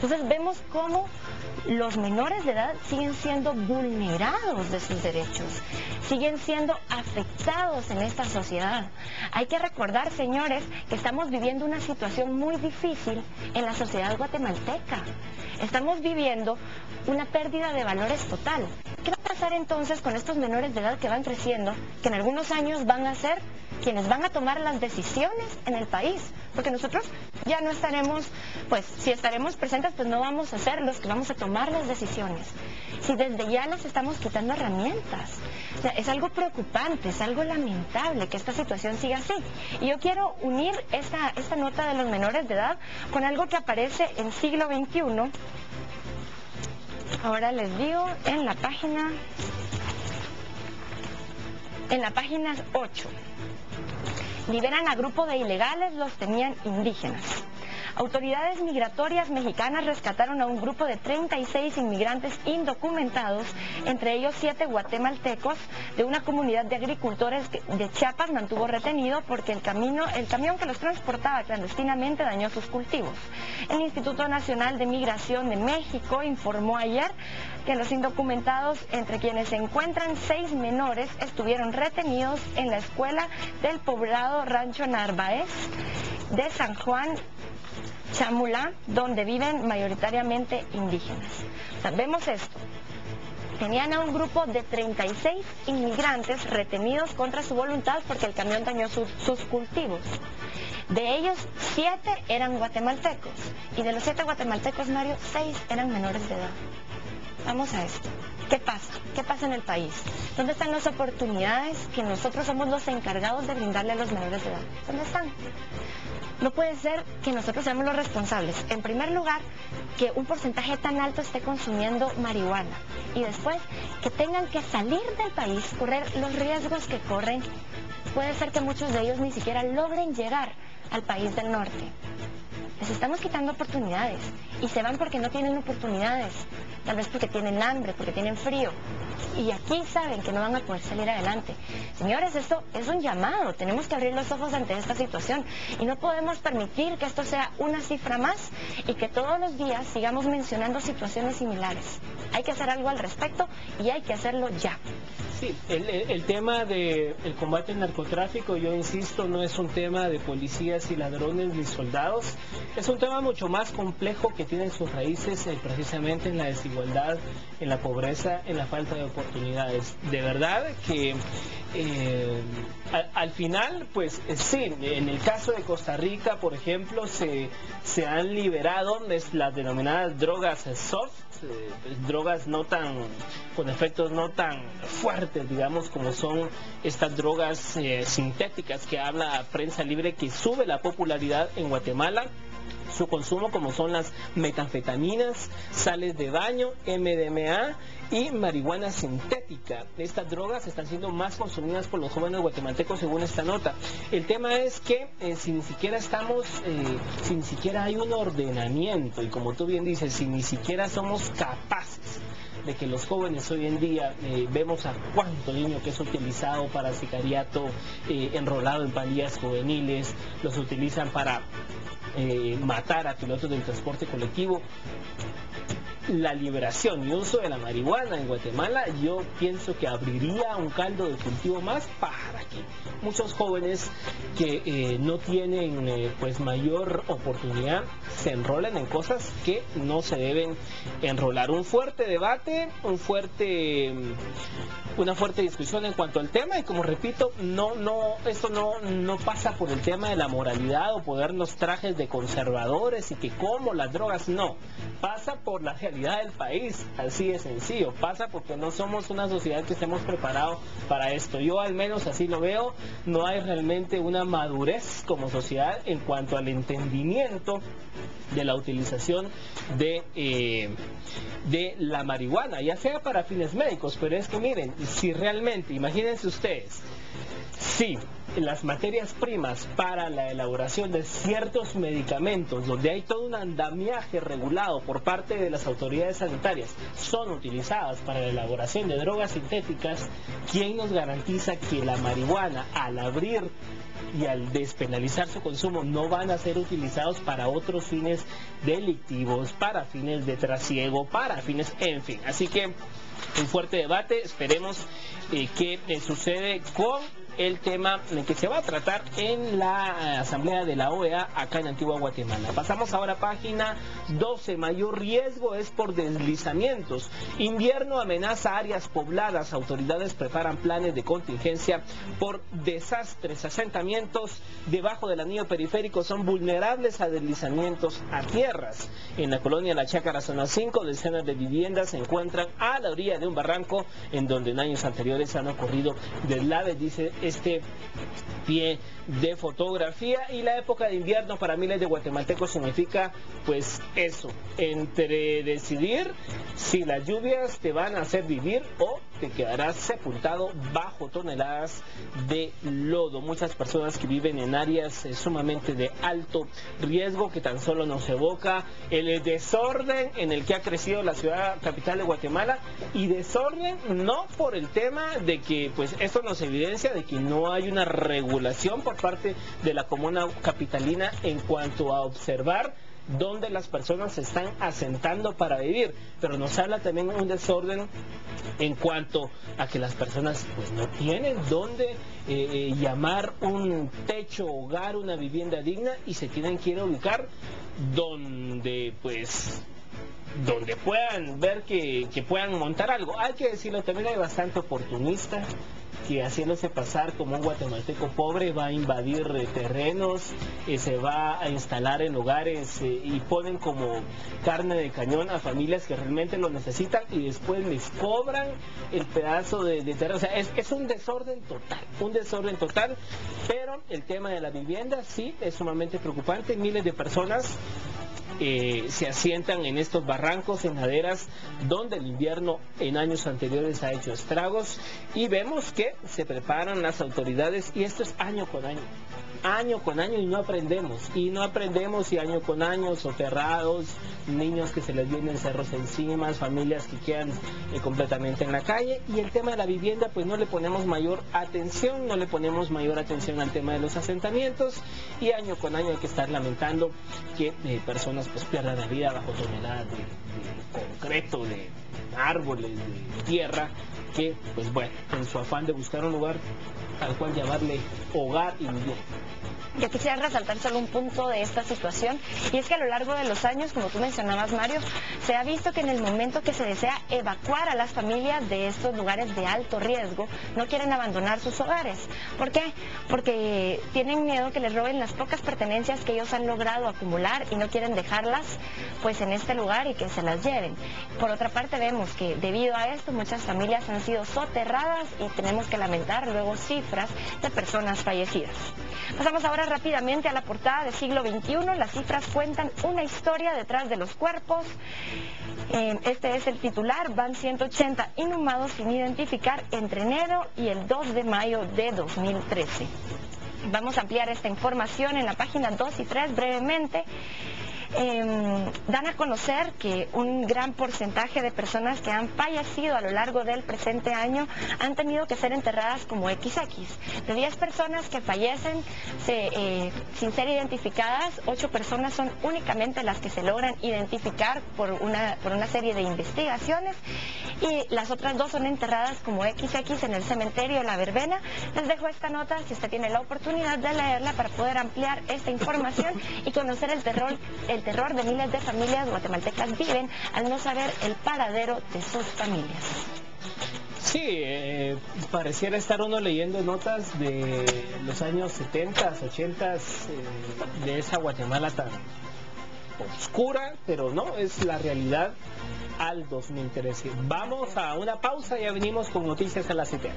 Entonces vemos cómo los menores de edad siguen siendo vulnerados de sus derechos, siguen siendo afectados en esta sociedad. Hay que recordar, señores, que estamos viviendo una situación muy difícil en la sociedad guatemalteca. Estamos viviendo una pérdida de valores total. ¿Qué va a pasar entonces con estos menores de edad que van creciendo, que en algunos años van a ser quienes van a tomar las decisiones en el país? Porque nosotros ya no estaremos, pues si estaremos presentes, pues no vamos a ser los que vamos a tomar las decisiones. Si desde ya les estamos quitando herramientas. Es algo preocupante, es algo lamentable que esta situación siga así. Y yo quiero unir esta, esta nota de los menores de edad con algo que aparece en siglo XXI Ahora les digo en la página, en la página 8. Liberan a grupo de ilegales, los tenían indígenas. Autoridades migratorias mexicanas rescataron a un grupo de 36 inmigrantes indocumentados, entre ellos siete guatemaltecos, de una comunidad de agricultores de Chiapas mantuvo retenido porque el, camino, el camión que los transportaba clandestinamente dañó sus cultivos. El Instituto Nacional de Migración de México informó ayer que los indocumentados, entre quienes se encuentran seis menores, estuvieron retenidos en la escuela del poblado Rancho Narváez de San Juan Chamulá, donde viven mayoritariamente indígenas. vemos esto. Tenían a un grupo de 36 inmigrantes retenidos contra su voluntad porque el camión dañó sus cultivos. De ellos, siete eran guatemaltecos. Y de los siete guatemaltecos, Mario, seis eran menores de edad. Vamos a esto. ¿Qué pasa? ¿Qué pasa en el país? ¿Dónde están las oportunidades que nosotros somos los encargados de brindarle a los menores de edad? ¿Dónde están? No puede ser que nosotros seamos los responsables. En primer lugar, que un porcentaje tan alto esté consumiendo marihuana. Y después, que tengan que salir del país, correr los riesgos que corren. Puede ser que muchos de ellos ni siquiera logren llegar al país del norte. Les estamos quitando oportunidades y se van porque no tienen oportunidades, tal vez porque tienen hambre, porque tienen frío. Y aquí saben que no van a poder salir adelante. Señores, esto es un llamado, tenemos que abrir los ojos ante esta situación y no podemos permitir que esto sea una cifra más y que todos los días sigamos mencionando situaciones similares. Hay que hacer algo al respecto y hay que hacerlo ya. Sí, el, tema del combate al narcotráfico, yo insisto, no es un tema de policías y ladrones ni soldados, es un tema mucho más complejo que tiene sus raíces eh, precisamente en la desigualdad, en la pobreza, en la falta de oportunidades. De verdad que eh, al, final, pues eh, sí, en el caso de Costa Rica, por ejemplo, se, se han liberado las denominadas drogas soft, pues, drogas no tan, con efectos no tan fuertes, digamos, como son estas drogas sintéticas que habla prensa libre que sube la popularidad en Guatemala su consumo como son las metanfetaminas, sales de baño, MDMA y marihuana sintética. Estas drogas están siendo más consumidas por los jóvenes guatemaltecos según esta nota. El tema es que eh, si ni siquiera estamos, eh, si ni siquiera hay un ordenamiento y como tú bien dices, si ni siquiera somos capaces de que los jóvenes hoy en día eh, vemos a cuánto niño que es utilizado para sicariato, enrolado en pandillas juveniles, los utilizan para eh, matar a pilotos del transporte colectivo. La liberación y uso de la marihuana en Guatemala yo pienso que abriría un caldo de cultivo más para que muchos jóvenes que eh, no tienen eh, pues mayor oportunidad se enrolen en cosas que no se deben enrolar. Un fuerte debate, un fuerte una fuerte discusión en cuanto al tema y como repito, no, no, esto no, no pasa por el tema de la moralidad o podernos trajes de conservadores y que como las drogas, no, pasa por la realidad del país, así de sencillo, pasa porque no somos una sociedad que estemos preparados para esto. Yo al menos así lo veo, no hay realmente una madurez como sociedad en cuanto al entendimiento de la utilización de, eh, de la marihuana, ya sea para fines médicos, pero es que miren, si realmente, imagínense ustedes, si las materias primas para la elaboración de ciertos medicamentos, donde hay todo un andamiaje regulado por parte de las autoridades sanitarias, son utilizadas para la elaboración de drogas sintéticas, ¿quién nos garantiza que la marihuana, al abrir y al despenalizar su consumo no van a ser utilizados para otros fines delictivos, para fines de trasiego, para fines, en fin. Así que un fuerte debate, esperemos eh, qué eh, sucede con el tema que se va a tratar en la Asamblea de la OEA acá en Antigua Guatemala. Pasamos ahora a página 12. Mayor riesgo es por deslizamientos. Invierno amenaza áreas pobladas. Autoridades preparan planes de contingencia por desastres. Asentamientos debajo del anillo periférico son vulnerables a deslizamientos a tierras. En la colonia La Chácara, zona 5, decenas de viviendas se encuentran a la orilla de un barranco en donde en años anteriores han ocurrido deslaves, dice este pie de fotografía y la época de invierno para miles de guatemaltecos significa pues eso, entre decidir si las lluvias te van a hacer vivir o te quedarás sepultado bajo toneladas de lodo. Muchas personas que viven en áreas eh, sumamente de alto riesgo que tan solo nos evoca el desorden en el que ha crecido la ciudad capital de Guatemala y desorden no por el tema de que pues esto nos evidencia de que no hay una regulación por parte de la comuna capitalina en cuanto a observar dónde las personas se están asentando para vivir, pero nos habla también un desorden en cuanto a que las personas pues no tienen dónde eh, eh, llamar un techo, hogar, una vivienda digna y se tienen que ir a ubicar donde pues donde puedan ver que, que puedan montar algo. Hay que decirlo, también hay bastante oportunista que haciéndose pasar como un guatemalteco pobre va a invadir eh, terrenos, eh, se va a instalar en hogares eh, y ponen como carne de cañón a familias que realmente lo necesitan y después les cobran el pedazo de, terreno. O sea, es, es un desorden total, un desorden total, pero el tema de la vivienda sí es sumamente preocupante. Miles de personas eh, se asientan en estos barrancos, en laderas, donde el invierno en años anteriores ha hecho estragos. Y vemos que se preparan las autoridades y esto es año con año año con año y no aprendemos. Y no aprendemos y año con año, soterrados, niños que se les vienen cerros encima, familias que quedan eh, completamente en la calle. Y el tema de la vivienda, pues no le ponemos mayor atención, no le ponemos mayor atención al tema de los asentamientos. Y año con año hay que estar lamentando que eh, personas pues pierdan la vida bajo toneladas de, de concreto, de árboles, de tierra, que pues bueno, en su afán de buscar un lugar al cual llamarle hogar y vivir. Yo quisiera resaltar solo un punto de esta situación y es que a lo largo de los años, como tú mencionabas Mario, se ha visto que en el momento que se desea evacuar a las familias de estos lugares de alto riesgo, no quieren abandonar sus hogares. ¿Por qué? Porque tienen miedo que les roben las pocas pertenencias que ellos han logrado acumular y no quieren dejarlas pues en este lugar y que se las lleven. Por otra parte vemos que debido a esto muchas familias han sido soterradas y tenemos que lamentar luego cifras de personas fallecidas. Pasamos ahora rápidamente a la portada del siglo XXI. Las cifras cuentan una historia detrás de los cuerpos. Eh, este es el titular. Van 180 inhumados sin identificar entre enero y el 2 de mayo de 2013. Vamos a ampliar esta información en la página 2 y 3 brevemente. Em, dan a conocer que un gran porcentaje de personas que han fallecido a lo largo del presente año han tenido que ser enterradas como XX. De 10 personas que fallecen eh, sin ser identificadas, 8 personas son únicamente las que se logran identificar por una, por una serie de investigaciones y las otras dos son enterradas como XX en el cementerio La Verbena. Les dejo esta nota si usted tiene la oportunidad de leerla para poder ampliar esta información y conocer el terror terror de miles de familias guatemaltecas viven al no saber el paradero de sus familias. Sí, eh, pareciera estar uno leyendo notas de los años 70, 80 eh, de esa Guatemala tan oscura, pero no, es la realidad al 2013. Vamos a una pausa, ya venimos con noticias a la CTA.